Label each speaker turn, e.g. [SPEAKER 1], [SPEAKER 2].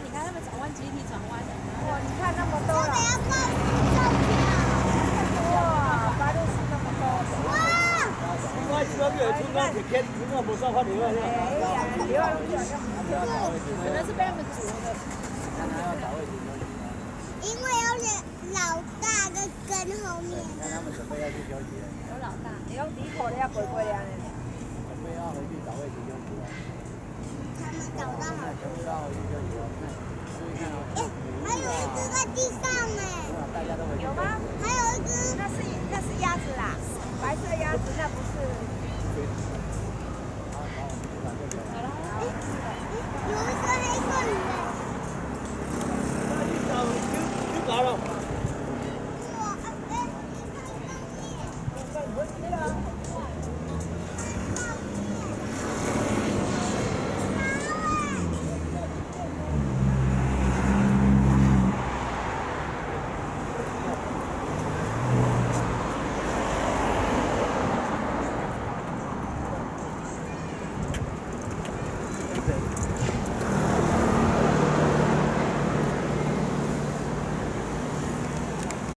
[SPEAKER 1] 你看他们转弯集体转弯，哇！你
[SPEAKER 2] 看那么多啊！哇，
[SPEAKER 3] 哇！因为，有老大的跟后面。
[SPEAKER 1] 有老大。
[SPEAKER 2] 用纸壳的，乖乖！要
[SPEAKER 4] 回。
[SPEAKER 2] 不在不在。
[SPEAKER 3] day.